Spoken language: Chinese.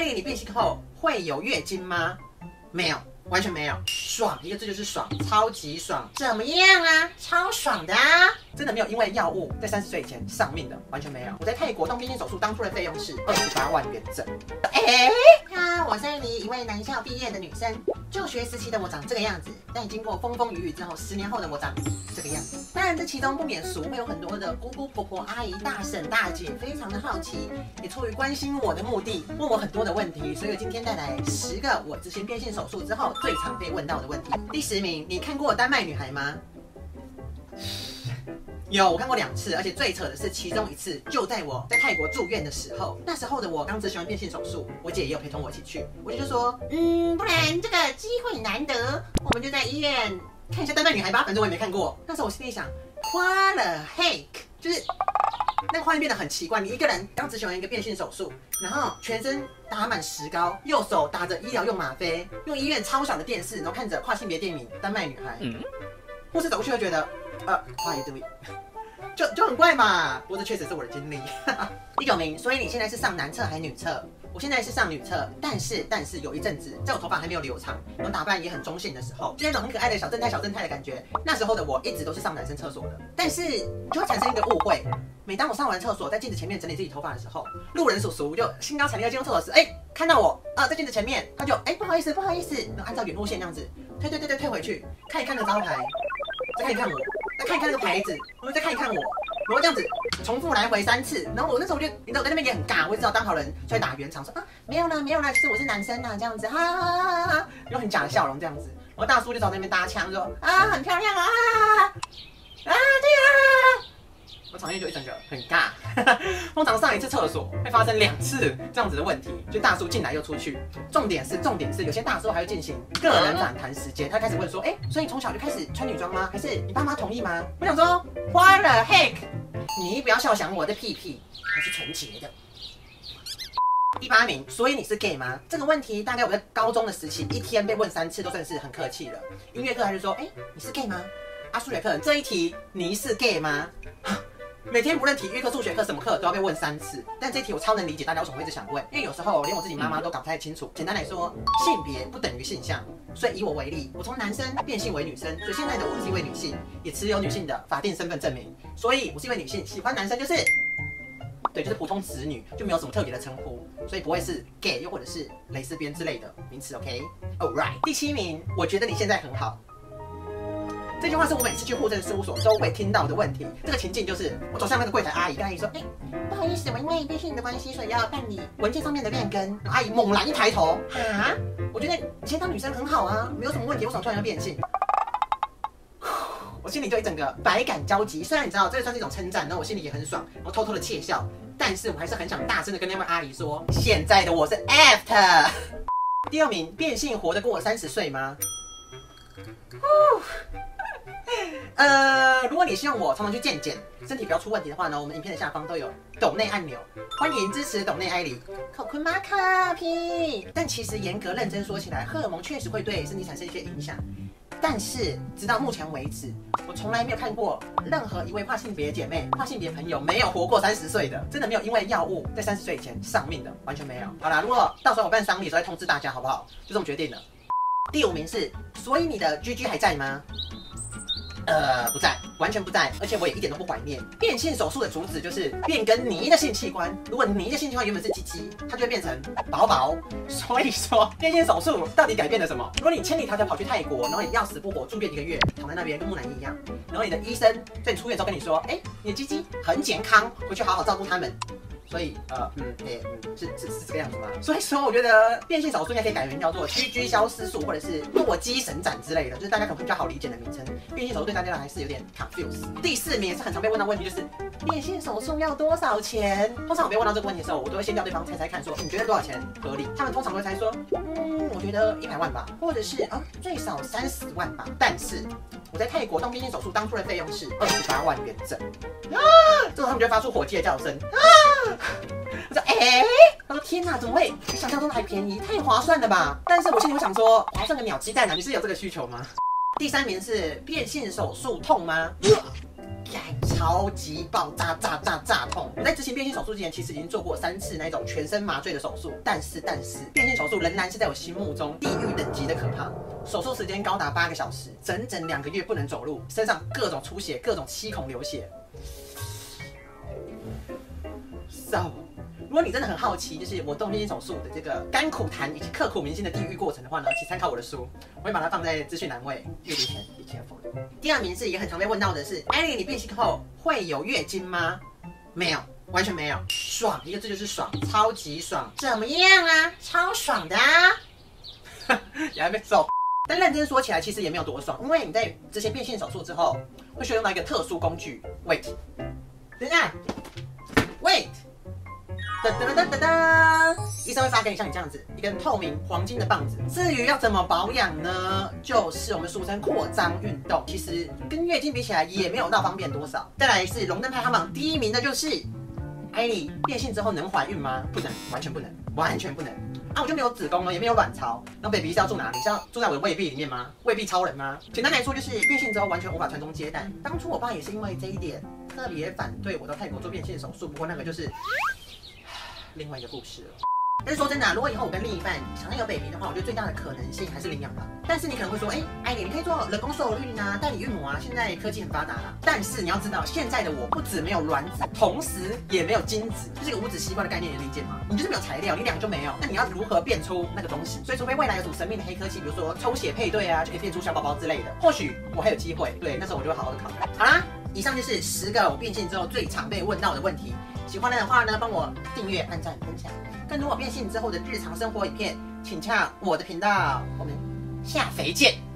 艾莉，你变性后会有月经吗？没有。完全没有，爽一个字就是爽，超级爽，怎么样啊？超爽的啊！真的没有因为药物在三十岁以前丧命的，完全没有。我在泰国动变性手术当初的费用是二十八万元整。哎，哈，我是你一位男校毕业的女生，就学时期的我长这个样子，但经过风风雨雨之后，十年后的我长这个样子。当然，这其中不免俗，会有很多的姑姑、婆婆、阿姨、大婶、大姐，非常的好奇，也出于关心我的目的，问我很多的问题，所以我今天带来十个我执行变性手术之后。最常被问到的问题，第十名，你看过《丹麦女孩》吗？有，我看过两次，而且最扯的是，其中一次就在我在泰国住院的时候，那时候的我刚执行完变性手术，我姐也有陪同我一起去，我姐就说，嗯，不然这个机会难得，我们就在医院看一下《丹麦女孩》吧，反正我也没看过。那时候我心里想，花了 heck，就是。那个画面变得很奇怪，你一个人刚执行完一个变性手术，然后全身打满石膏，右手打着医疗用吗啡，用医院超小的电视，然后看着跨性别电影《丹麦女孩》，护士走过去就觉得，呃，不好意思，就就很怪嘛。不过这确实是我的经历。第九名，所以你现在是上男厕还是女厕？我现在是上女厕，但是但是有一阵子，在我头发还没有留长，我打扮也很中性的时候，就那种很可爱的小正太小正太的感觉，那时候的我一直都是上男生厕所的。但是就会产生一个误会，每当我上完厕所，在镜子前面整理自己头发的时候，路人叔叔就兴高采烈要进入厕所时，哎，看到我啊，在镜子前面，他就哎不好意思不好意思，然后按照原路线这样子退退退退退回去，看一看那招牌，再看一看我，再看一看那个牌子，我们再看一看我。然后这样子重复来回三次，然后我那时候就，你知道我在那边也很尬，我也知道当好人出来打圆场说啊没有啦没有啦，其实我是男生呐这样子，哈哈哈哈，用很假的笑容这样子，然后大叔就在那边搭腔说啊很漂亮啊，啊对啊。我场面就一整个很尬，通常上一次厕所会发生两次这样子的问题，就大叔进来又出去。重点是重点是，有些大叔还会进行个人访谈时间，他开始问说，哎，所以你从小就开始穿女装吗？还是你爸妈同意吗？我想说，花了 heck，你不要笑想我的屁屁还是纯洁的。第八名，所以你是 gay 吗？这个问题大概我在高中的时期，一天被问三次都算是很客气了。音乐课还是说，哎，你是 gay 吗？阿数学课这一题，你是 gay 吗？每天不论体育课、数学课什么课都要被问三次，但这题我超能理解大家为什么会一直想问，因为有时候连我自己妈妈都搞不太清楚。简单来说，性别不等于性向，所以以我为例，我从男生变性为女生，所以现在的我是一位女性，也持有女性的法定身份证明，所以我是一位女性，喜欢男生就是，对，就是普通子女，就没有什么特别的称呼，所以不会是 gay 又或者是蕾丝边之类的名词。OK，All right，第七名，我觉得你现在很好。这句话是我每次去户政事务所都会听到的问题。这个情境就是，我走向那个柜台阿姨，跟阿姨说：“哎，不好意思，我因为变性的关系，所以要办理文件上面的变更。”阿姨猛然一抬头，啊，我觉得以前当女生很好啊，没有什么问题，为什么突然要变性？我心里就一整个百感交集。虽然你知道这个算是一种称赞，然后我心里也很爽，我偷偷的窃笑，但是我还是很想大声的跟那位阿姨说：现在的我是 after。第二名，变性活得过三十岁吗？呃，如果你希望我常常去健检，身体不要出问题的话呢，我们影片的下方都有抖内按钮，欢迎支持抖内艾莉。考坤马卡皮。但其实严格认真说起来，荷尔蒙确实会对身体产生一些影响。但是直到目前为止，我从来没有看过任何一位跨性别姐妹、跨性别朋友没有活过三十岁的，真的没有因为药物在三十岁以前丧命的，完全没有。好啦，如果到时候我办丧礼时候再通知大家，好不好？就这么决定了。第五名是，所以你的 G G 还在吗？呃，不在，完全不在，而且我也一点都不怀念。变性手术的主旨就是变更你的性器官。如果你的性器官原本是鸡鸡，它就会变成宝宝。所以说，变性手术到底改变了什么？如果你千里迢迢跑去泰国，然后你要死不活住院一个月，躺在那边跟木乃伊一样，然后你的医生在你出院之后跟你说，哎，你的鸡鸡很健康，回去好好照顾他们。所以，呃，嗯，诶，嗯，是是是这个样子吗？所以说，我觉得变性手术应该可以改名叫做屈居消失术，或者是诺基神斩之类的，就是大家可能比较好理解的名称。变性手术对大家来还是有点 confuse。第四名也是很常被问到问题，就是变性手术要多少钱？通常我被问到这个问题的时候，我都会先叫对方猜猜看，说你觉得多少钱合理？他们通常会猜说，嗯，我觉得一百万吧，或者是啊，最少三十万吧。但是我在泰国动变性手术当初的费用是二十八万元整。啊，这时候他们就会发出火鸡的叫声。啊！我说，哎，我说天哪，怎么会比想象中的还便宜？太划算了吧！但是我心里会想说，划算个鸟鸡蛋啊！你是有这个需求吗？第三名是变性手术痛吗？超级爆炸炸炸炸痛。我在执行变性手术之前，其实已经做过三次那种全身麻醉的手术，但是但是变性手术仍然是在我心目中地狱等级的可怕。手术时间高达八个小时，整整两个月不能走路，身上各种出血，各种七孔流血。So，如果你真的很好奇，就是我动变性手术的这个甘苦谈以及刻骨铭心的地狱过程的话呢，请参考我的书，我会把它放在资讯栏位。阅读前 be careful。第二名是一个很常被问到的是，艾莉，你变性后会有月经吗？没有，完全没有，爽，一个字就是爽，超级爽，怎么样啊？超爽的啊！你还没走。但认真说起来，其实也没有多爽，因为你在执行变性手术之后，会需要用到一个特殊工具。Wait，等一下，Wait。噔噔噔噔噔，医生会发给你像你这样子一根透明黄金的棒子。至于要怎么保养呢？就是我们俗称扩张运动，其实跟月经比起来也没有到方便多少。再来是龙灯排行榜第一名的就是艾莉，变性之后能怀孕吗？不能，完全不能，完全不能。啊，我就没有子宫了，也没有卵巢，那 baby 是要住哪里？是要住在我的胃壁里面吗？胃壁超人吗？简单来说就是变性之后完全无法传宗接代。当初我爸也是因为这一点特别反对我到泰国做变性手术，不过那个就是。另外一个故事了。但是说真的，如果以后我跟另一半想要有 baby 的话，我觉得最大的可能性还是领养吧。但是你可能会说，哎，艾莉，你可以做人工受孕啊，代理孕母啊，现在科技很发达了。但是你要知道，现在的我不止没有卵子，同时也没有精子，就是一个无子细胞的概念，你理解吗？你就是没有材料，你俩就没有。那你要如何变出那个东西？所以除非未来有什么神秘的黑科技，比如说抽血配对啊，就可以变出小宝宝之类的，或许我还有机会。对，那时候我就会好好的考虑。好啦，以上就是十个我变性之后最常被问到的问题。喜欢的话呢，帮我订阅、按赞、分享。更多我变性之后的日常生活影片，请看我的频道。我们下回见。